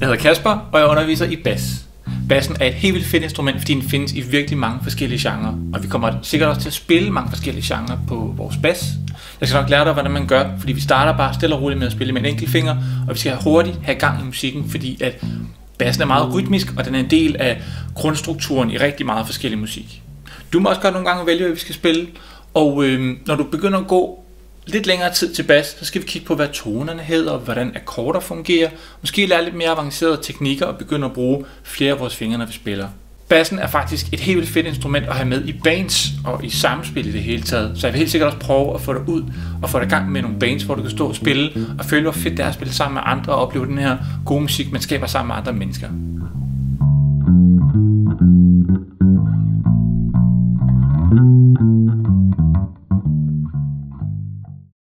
Jeg hedder Kasper, og jeg underviser i bas. Bassen er et helt vildt fedt instrument, fordi den findes i virkelig mange forskellige genrer. Og vi kommer sikkert også til at spille mange forskellige genrer på vores bas. Jeg skal nok lære dig, hvordan man gør, fordi vi starter bare stille og roligt med at spille med en enkelt finger, og vi skal hurtigt have gang i musikken, fordi at bassen er meget rytmisk, og den er en del af grundstrukturen i rigtig meget forskellig musik. Du må også godt nogle gange vælge, hvad vi skal spille, og øh, når du begynder at gå lidt længere tid til bas, så skal vi kigge på, hvad tonerne hedder, og hvordan akkorder fungerer. Måske lære lidt mere avancerede teknikker og begynde at bruge flere af vores fingre, når vi spiller. Bassen er faktisk et helt vildt fedt instrument at have med i bands og i samspil i det hele taget. Så jeg vil helt sikkert også prøve at få dig ud og få dig i gang med nogle bands, hvor du kan stå og spille og føle, hvor fedt det er at spille sammen med andre og opleve den her gode musik, man skaber sammen med andre mennesker.